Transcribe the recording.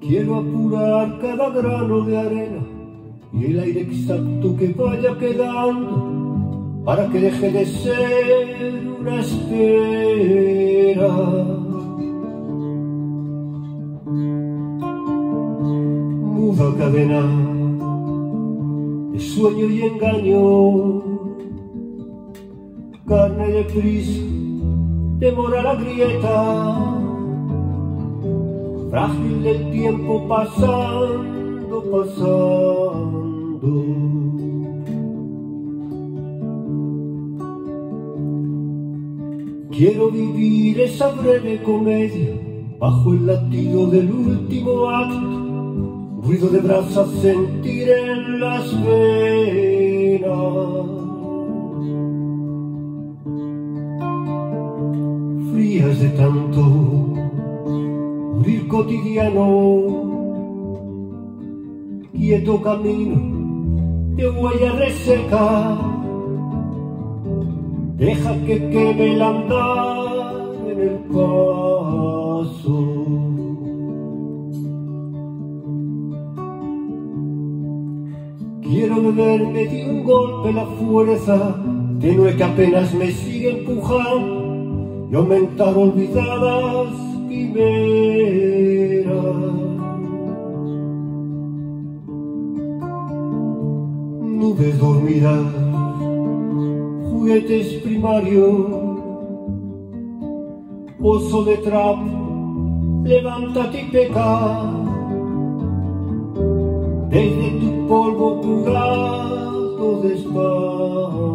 Quiero apurar cada grano de arena y el aire exacto que vaya quedando para que deje de ser una espera. Muda cadena de sueño y engaño, carne de prisa, demora la grieta frágil del tiempo pasando, pasando. Quiero vivir esa breve comedia bajo el latido del último acto, ruido de brasas sentir en las venas. De tanto morir cotidiano, quieto camino de huella reseca, deja que queme el andar en el paso. Quiero beberme de un golpe la fuerza tenue que apenas me sigue empujando y aumentar olvidadas Nubes dormirán, juguetes primarios, oso de trapo, levántate y peca, desde tu polvo purado despacio.